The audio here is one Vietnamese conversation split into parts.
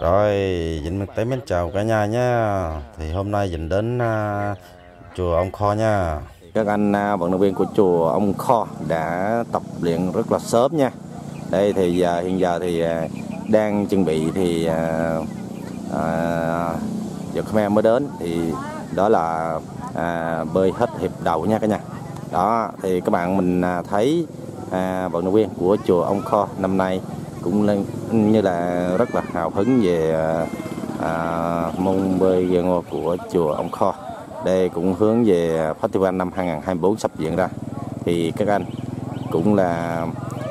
Rồi, Vĩnh tới mến chào cả nhà nhé. Thì hôm nay Vĩnh đến uh, chùa ông Kho nha. Các anh uh, vận động viên của chùa ông Kho đã tập luyện rất là sớm nha. Đây thì uh, hiện giờ thì uh, đang chuẩn bị thì à, uh, giờ Khmer mới đến thì đó là à, bơi hết hiệp đầu nha cả nhà. Đó thì các bạn mình thấy à, vận động viên của chùa ông Kho năm nay cũng lên như là rất là hào hứng về à, à môn bơi ghe ngô của chùa ông Kho. Đây cũng hướng về festival năm 2024 sắp diễn ra. Thì các anh cũng là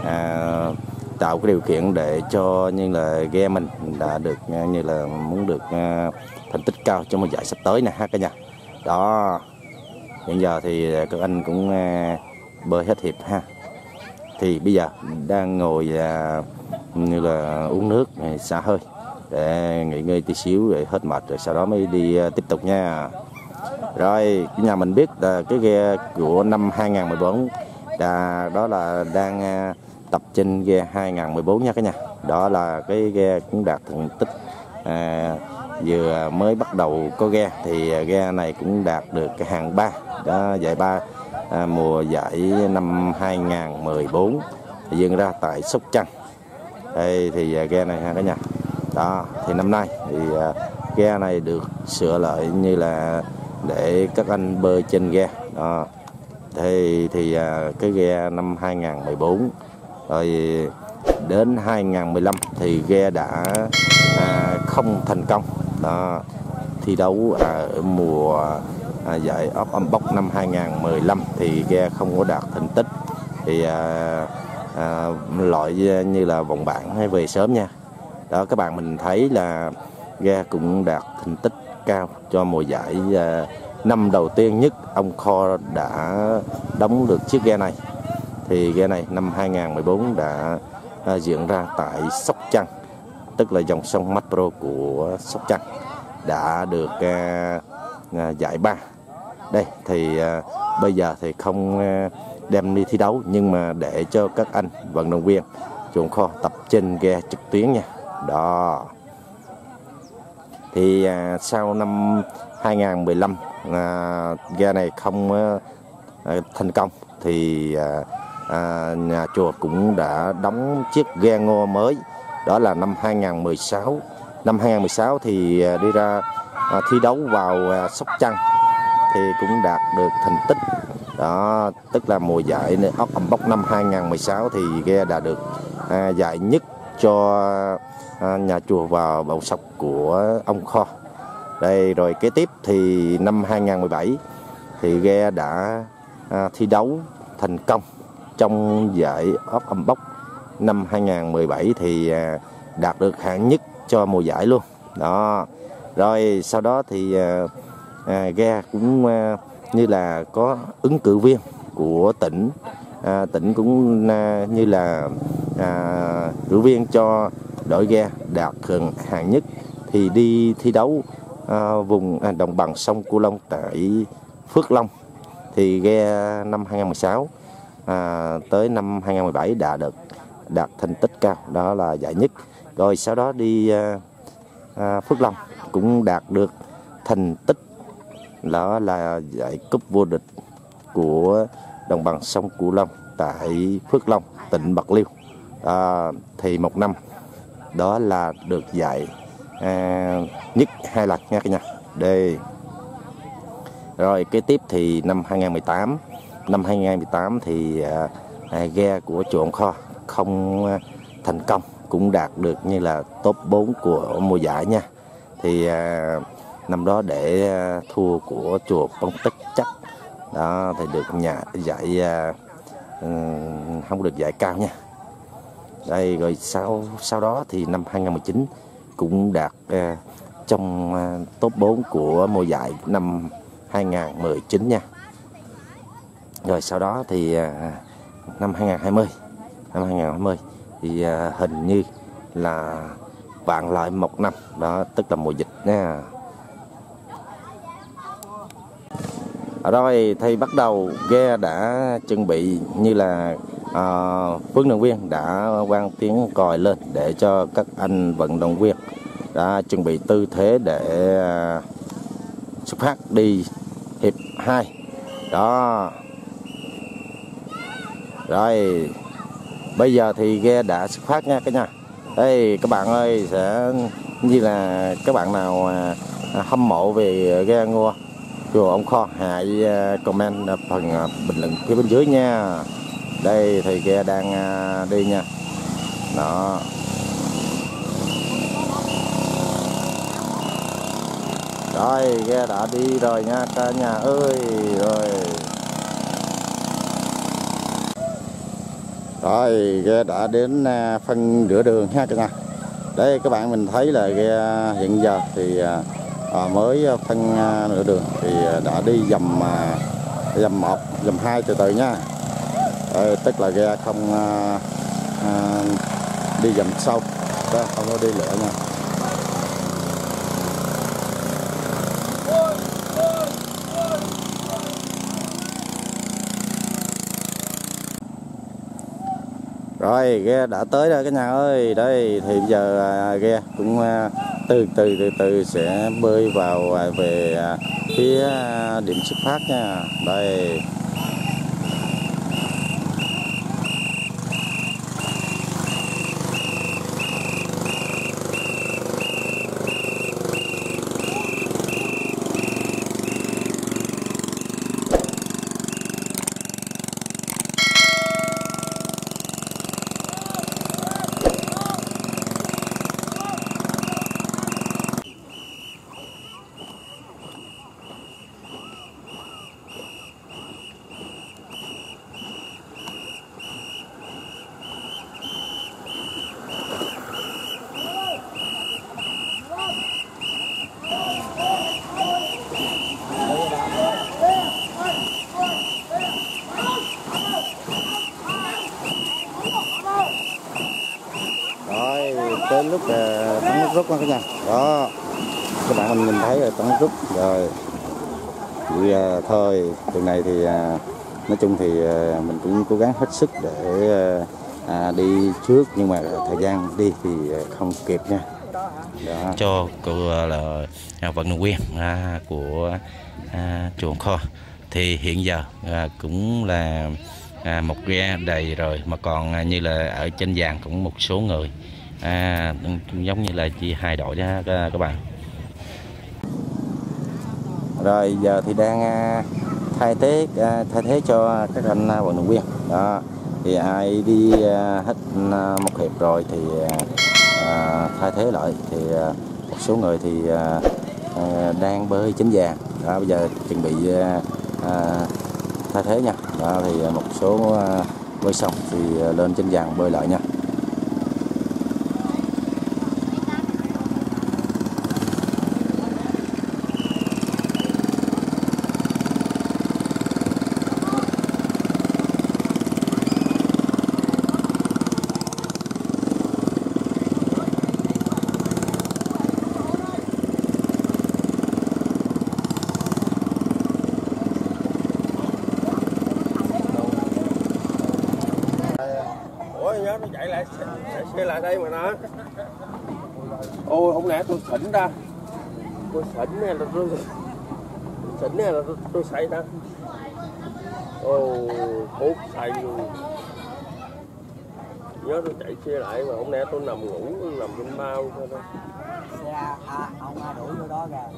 à, tạo cái điều kiện để cho như là ghe mình đã được à, như là muốn được à, thành tích cao trong một giải sắp tới nè ha cả nhà. Đó. Hiện giờ thì các anh cũng à, bơi hết hiệp ha. Thì bây giờ đang ngồi à, như là uống nước xa xả hơi để nghỉ ngơi tí xíu để hết mệt rồi sau đó mới đi à, tiếp tục nha. Rồi, nhà mình biết là cái ghe của năm 2014 là đó là đang à, tập trên ghe 2014 nha cả nhà. Đó là cái ghe cũng đạt thành tích à, vừa mới bắt đầu có ghe thì à, ghe này cũng đạt được cái hạng 3 đó giải ba à, mùa giải năm 2014 diễn ra tại Sóc Trăng. Đây thì à, ghe này ha cả nhà. Đó, thì năm nay thì à, ghe này được sửa lại như là để các anh bơi trên ghe. Đó thì thì cái ghe năm 2014 rồi đến 2015 thì ghe đã à, không thành công. Đó thi đấu ở mùa à, giải ốc âm bốc năm 2015 thì ghe không có đạt thành tích. Thì à, à, loại như là vòng bảng hay về sớm nha. Đó các bạn mình thấy là ghe cũng đạt thành tích cao cho mùa giải à, năm đầu tiên nhất ông Kho đã đóng được chiếc ghe này. Thì ghe này năm 2014 đã à, diễn ra tại Sóc Trăng tức là dòng sông Macro của Sóc Trăng đã được à, à, giải ba. Đây thì à, bây giờ thì không à, đem đi thi đấu nhưng mà để cho các anh vận động viên chuồng kho tập trên ghe trực tuyến nha. Đó. Thì à, sau năm 2015 à, ghe này không à, à, thành công thì à, à, nhà chùa cũng đã đóng chiếc ghe ngô mới. Đó là năm 2016 năm 2016 thì à, đi ra à, thi đấu vào à, Sóc Trăng thì cũng đạt được thành tích đó tức là mùa giải ốc âm bốc năm 2016 thì ghe đã được à, giải nhất cho à, nhà chùa vào bầu sọc của ông Kho. Đây rồi kế tiếp thì năm 2017 thì ghe đã à, thi đấu thành công trong giải ốc âm bốc năm 2017 thì à, đạt được hạng nhất cho mùa giải luôn. Đó. Rồi sau đó thì à, à, ghe cũng à, như là có ứng cử viên của tỉnh. À, tỉnh cũng à, như là à, cử viên cho đội ghe đạt gần hạng nhất thì đi thi đấu à, vùng à, đồng bằng sông Cửu Long tại Phước Long. Thì ghe năm 2016 à, tới năm 2017 đã được đạt thành tích cao đó là giải nhất. Rồi sau đó đi à, à, Phước Long cũng đạt được thành tích đó là giải cúp vô địch của đồng bằng sông Cửu Long tại Phước Long tỉnh Bạc Liêu. À, thì một năm đó là được giải à, nhất hai lần nha cả nhà. Đây rồi kế tiếp thì năm 2018 năm 2018 thì à, à, ghe của chuộng kho không à, thành công cũng đạt được như là top 4 của mùa giải nha. Thì à, năm đó để à, thua của chùa Phong Tích chắc. Đó, thì được nhà, giải à, ừ, không được giải cao nha. Đây, rồi sau sau đó thì năm 2019 cũng đạt à, trong top 4 của mùa giải năm 2019 nha. Rồi sau đó thì năm 2020 năm 2020 thì hình như là bạn lại một năm. Đó, tức là mùa dịch nha. Rồi thì bắt đầu ghe đã chuẩn bị như là à, huấn động viên đã quan tiếng còi lên để cho các anh vận động viên đã chuẩn bị tư thế để à, xuất phát đi hiệp 2 đó. Rồi bây giờ thì ghe đã xuất phát nha cả nhà. Đây các bạn ơi sẽ như là các bạn nào à, hâm mộ về ghe ngua của ông kho, hãy ờ, comment phần ờ, bình luận phía bên dưới nha. Đây thì ghe đang ờ, đi nha. Đó. Rồi, ghe đã đi rồi nha, cả nhà ơi, rồi. Rồi, ghe đã đến phân rửa đường ha cả nhà. Đây, các bạn mình thấy là ghe hiện giờ thì À, mới à, phân à, nửa đường thì đã đi dầm dầm một dầm hai từ từ nha. Ờ, tức là ghe không à, đi dầm sâu đó, không có đi lửa nha. Rồi ghe đã tới rồi cả nhà ơi. Đây thì bây giờ à, ghe cũng à, từ từ từ từ sẽ bơi vào à, về à, phía à, điểm xuất phát nha. Đây rồi đến lúc à, tấn nước rút nha cả nhà. Đó. Các bạn mình nhìn thấy rồi nước rút rồi. Thì à, thôi từ này thì à, nói chung thì à, mình cũng cố gắng hết sức để à, à, đi trước nhưng mà thời gian đi thì à, không kịp nha. Đó. Cho cô là à, vận động viên à, của à, chùa Ông Kho. Thì hiện giờ à, cũng là à, một ghe đầy rồi mà còn à, như là ở trên giàn cũng một số người à, giống như là chia hai đội đó các các bạn. Rồi giờ thì đang à, thay thế à, thay thế cho các anh à, vận động viên. Đó thì ai đi hết một hiệp rồi thì thay thế lại thì một số người thì đang bơi chính vàng đó bây giờ chuẩn bị thay thế nha. Đó thì một số bơi xong thì lên trên vàng bơi lại nha. Xe lại đây mà nó. Ôi không lẽ tôi xỉn ra Tôi xỉn nè là tôi Xỉn nè là tôi, tôi say ra Ồ hút say luôn. Nhớ tôi chạy xe lại mà không lẽ tôi nằm ngủ nằm trên bao thôi đó. Xe à, ông đuổi vô đó kìa.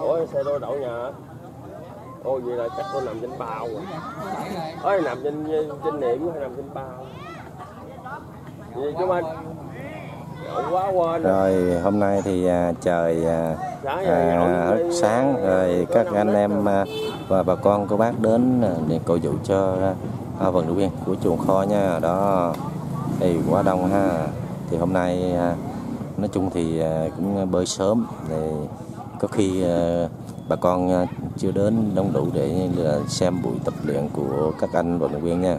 Ủa xe tôi đậu nhà? Ồ vậy là chắc tôi nằm trên bao rồi Ơi nằm trên trên niệm hay nằm trên bao Vậy chứ anh Đậu quá quên rồi. hôm nay thì à, trời à, à, rất sáng. Rồi các anh em à, và bà con cô bác đến à, để cầu vũ cho à, à, vận động viên của chuồng kho nha. Đó thì quá đông ha. Thì hôm nay à, nói chung thì à, cũng bơi sớm. Thì có khi à, bà con à, chưa đến đông đủ để là xem buổi tập luyện của các anh vận động viên nha.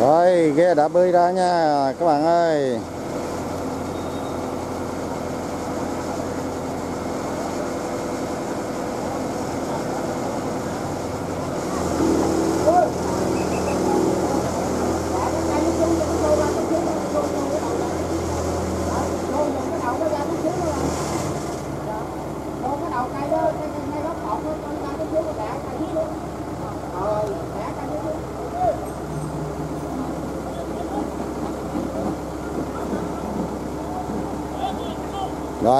Rồi, ghe đã bơi ra nha các bạn ơi.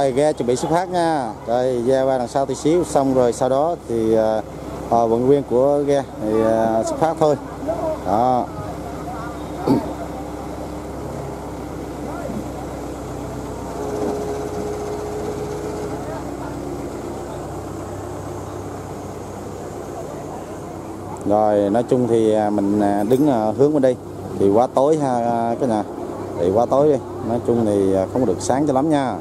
Rồi ghe chuẩn bị xuất phát nha. Rồi ghe qua đằng sau tí xíu. Xong rồi sau đó thì uh, vận viên của ghe thì uh, xuất phát thôi. Đó. Rồi nói chung thì mình đứng hướng bên đây thì quá tối ha cái nhà. Thì quá tối đi. Nói chung thì không được sáng cho lắm nha.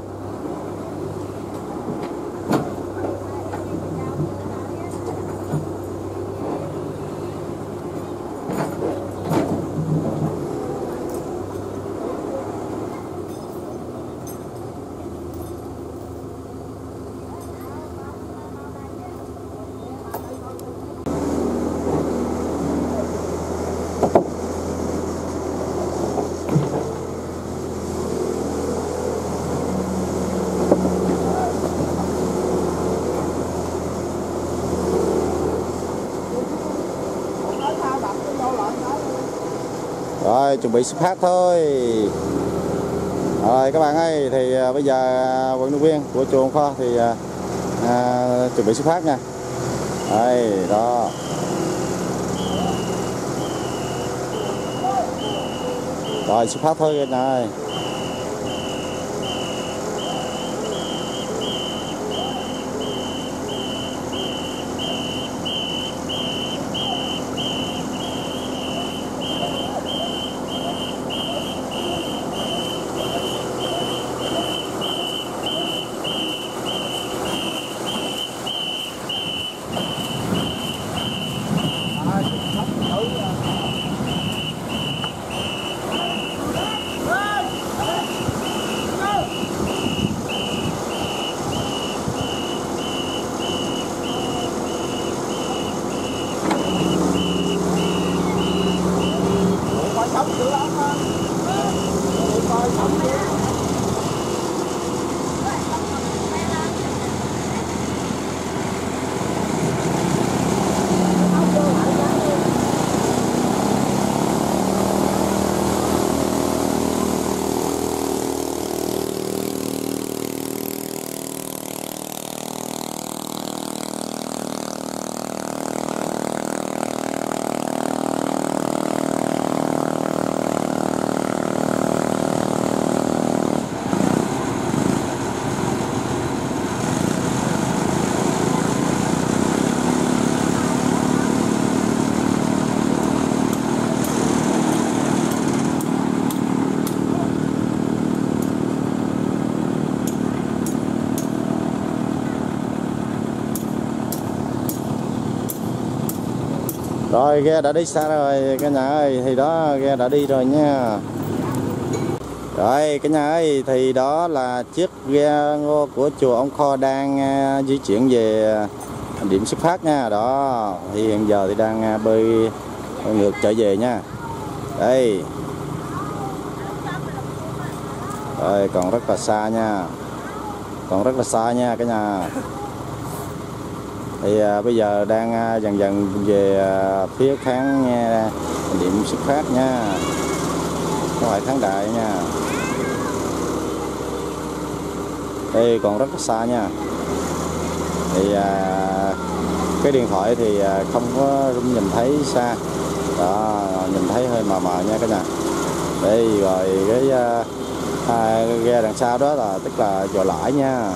Ơi chuẩn bị xuất phát thôi. Rồi các bạn ơi thì à, bây giờ à, vận động viên của trường kho thì à, à, chuẩn bị xuất phát nha. Đây đó. Rồi xuất phát thôi anh ơi rồi ghe đã đi xa rồi cả nhà ơi thì đó ghe đã đi rồi nha. Rồi cả nhà ơi thì đó là chiếc ghe ngô của chùa ông kho đang uh, di chuyển về à, điểm xuất phát nha. Đó thì hiện giờ thì đang uh, bơi ngược trở về nha. Đây. Rồi còn rất là xa nha. Còn rất là xa nha cả nhà thì à, bây giờ đang à, dần dần về à, phía kháng nghe điểm xuất phát nha. Không phải kháng đại nha. Đây còn rất xa nha. Thì à, cái điện thoại thì à, không có nhìn thấy xa. Đó nhìn thấy hơi mờ mờ nha cả nhà. Đây rồi cái à, à, ghe đằng sau đó là tức là dò lãi nha.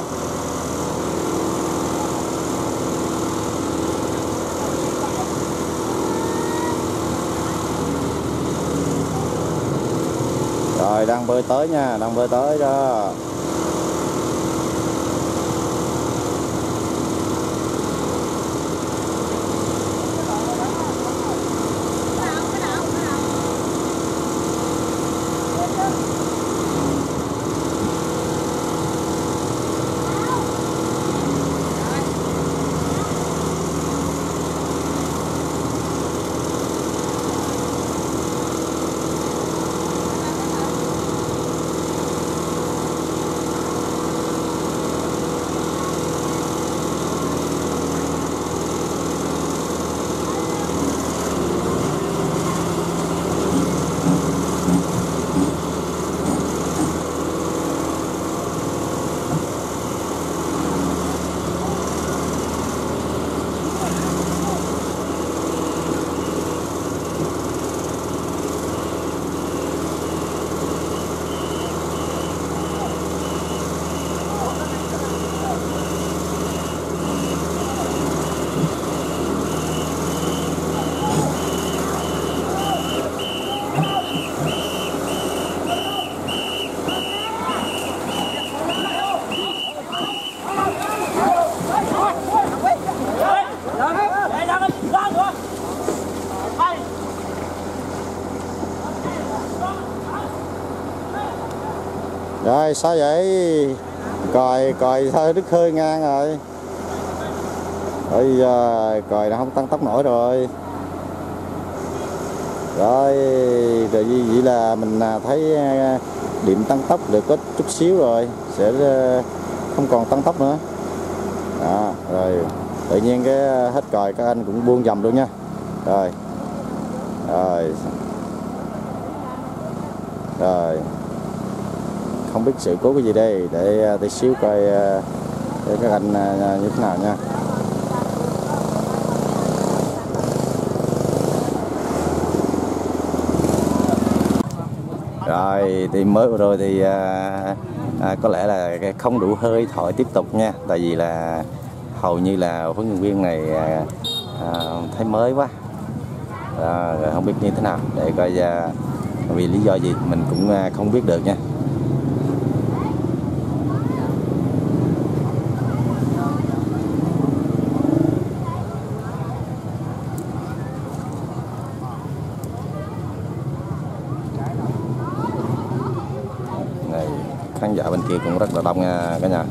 Rồi đang bơi tới nha đang bơi tới đó. Sao vậy? Còi còi thôi đứt hơi ngang rồi. Ôi giờ còi nó không tăng tốc nổi rồi. Rồi rồi như vậy là mình à, thấy à, điểm tăng tốc được có chút xíu rồi sẽ à, không còn tăng tốc nữa. Đó, rồi tự nhiên cái hết còi các anh cũng buông dầm luôn nha. Rồi rồi. Rồi không biết sự cố cái gì đây để à, để xíu coi à, để các anh à, như thế nào nha. Rồi thì mới vừa rồi thì à, à, có lẽ là không đủ hơi thổi tiếp tục nha tại vì là hầu như là huấn luyện viên này à, à, thấy mới quá. À, không biết như thế nào để coi à, vì lý do gì mình cũng à, không biết được nha này khán giả bên kia cũng rất là đông nha cả nhà.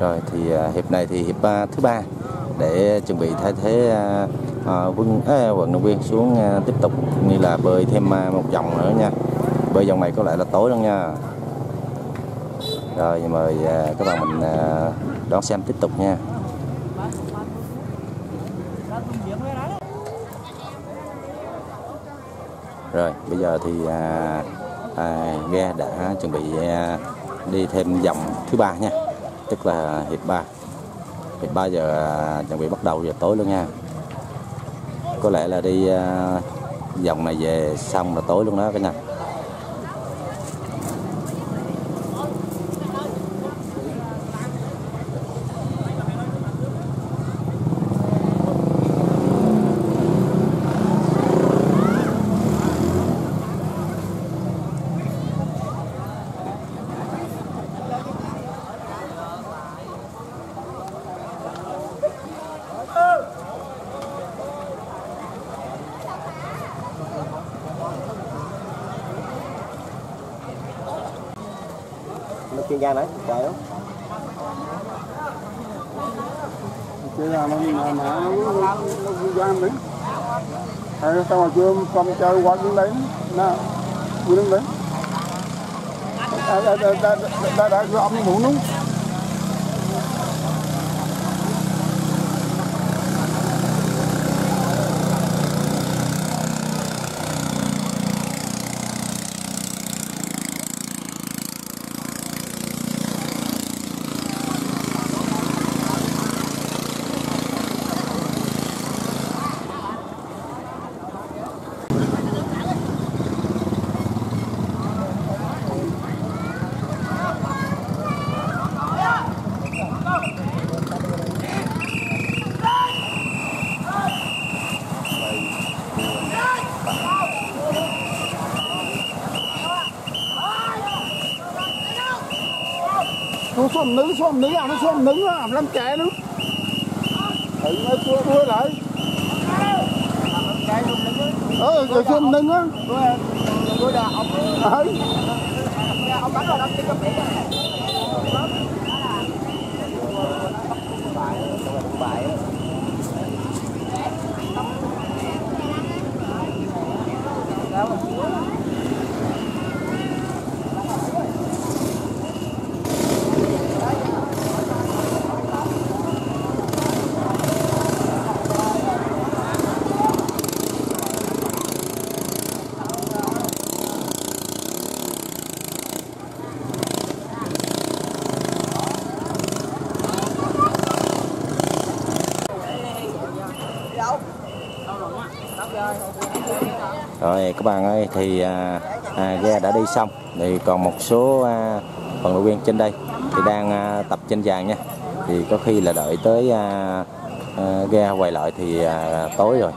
Rồi thì à, hiệp này thì hiệp à, thứ ba để chuẩn bị thay thế à, à, quân à, vận động viên xuống à, tiếp tục như là bơi thêm à, một vòng nữa nha. Bơi vòng này có lẽ là tối luôn nha. Rồi mời à, các bạn mình à, đón xem tiếp tục nha. Rồi bây giờ thì à, à, ghe đã chuẩn bị à, đi thêm vòng thứ ba nha. Tức là hiệp 3 hiệp 3 giờ à, chuẩn bị bắt đầu giờ tối luôn nha. Có lẽ là đi à, vòng này về xong là tối luôn đó cả nhà. Chứ là nó mà mà nó nó gian đấy hay sao mà chưa con chơi quá đứng đấy nè đứng đấy đã đã đã đã đã đã đã ông muốn đúng xuống nữ xôm nữ à nó xôm nữ làm làm chạy nữa ừ nó cua đuôi lại. Ờ rồi xuống nữ á. Ừ rồi các bạn ơi thì à, à, ghe đã đi xong. Thì còn một số à, vận động viên trên đây thì đang à, tập trên vàng nha. Thì có khi là đợi tới à, à, ghe quay lại thì à, tối rồi.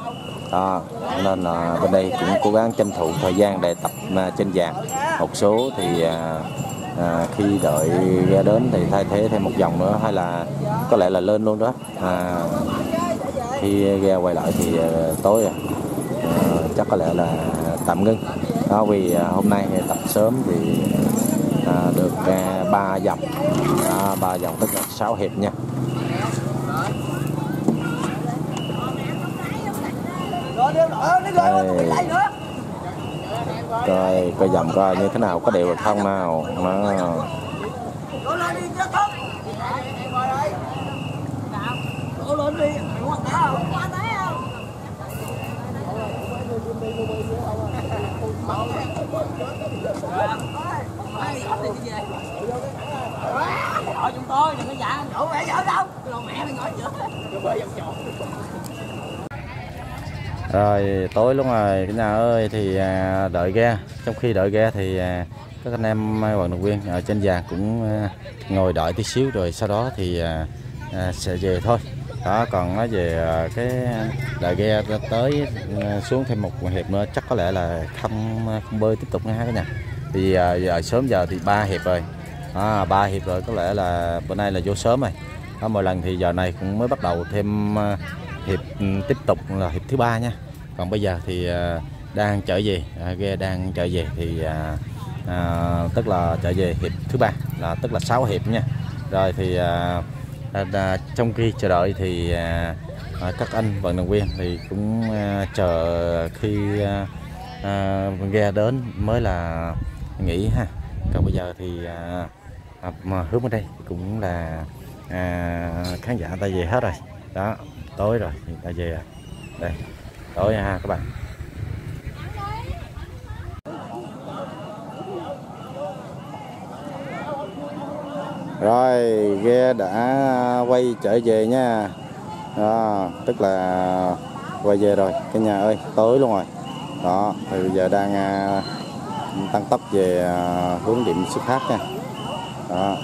Đó nên là bên đây cũng cố gắng tranh thủ thời gian để tập à, trên vàng. Một số thì à, à, khi đợi ghe đến thì thay thế thêm một vòng nữa hay là có lẽ là lên luôn đó. À, khi ghe quay lại thì à, tối à, chắc có lẽ là tạm ngưng. Đó vì à, hôm nay tập sớm thì à, được à, ba dòng. À, ba dòng tức là 6 hiệp nha. Đây. coi coi dòng coi như thế nào có đều được không nào? Nó thôi, đừng có dạ chỗ mẹ dở đâu. Đồ mẹ mày ngồi giữa. rồi, tối luôn rồi cả nhà ơi thì à, đợi ghe. Trong khi đợi ghe thì à, các anh em à, vận động viên ở trên già cũng ngồi đợi tí xíu rồi sau đó thì sẽ về thôi. Đó, còn nói về cái đợi ghe tới xuống thêm một hiệp nữa, chắc có lẽ là không không bơi tiếp tục nha cả nhà thì giờ sớm giờ thì ba hiệp rồi à, ba hiệp rồi có lẽ là bữa nay là vô sớm rồi. Đó, mỗi lần thì giờ này cũng mới bắt đầu thêm à, hiệp ừ, tiếp tục là hiệp thứ ba nha. Còn bây giờ thì à, đang trở về à, ghe đang trở về thì à, à, tức là trở về hiệp thứ ba là tức là 6 hiệp nha. Rồi thì à, à, à, trong khi chờ đợi thì à, à, các anh vận động viên thì cũng à, chờ khi à, à, ghe đến mới là nghỉ ha. Còn bây giờ thì à, à, mà hướng ở đây cũng là à, khán giả ta về hết rồi. Đó tối rồi người ta về rồi. Đây tối ha các bạn. Rồi ghe đã quay trở về nha. Đó, tức là quay về rồi cái nhà ơi tối luôn rồi. Đó thì bây giờ đang à, tăng tốc về à, hướng điểm xuất phát nha đó.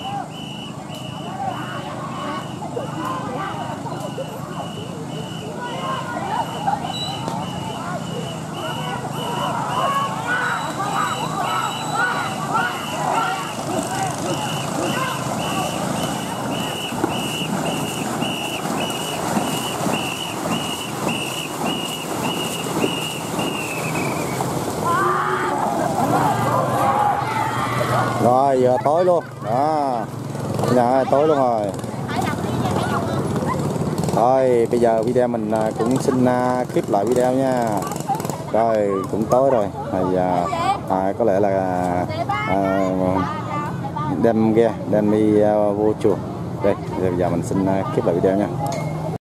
Rồi giờ tối luôn. Dạ, tối luôn rồi. Rồi bây giờ video mình à, cũng xin à, clip lại video nha. Rồi cũng tối rồi. Bây giờ à, à, có lẽ là à, đem ghe đem đi uh, vô chùa. Đây bây giờ mình xin clip lại video nha.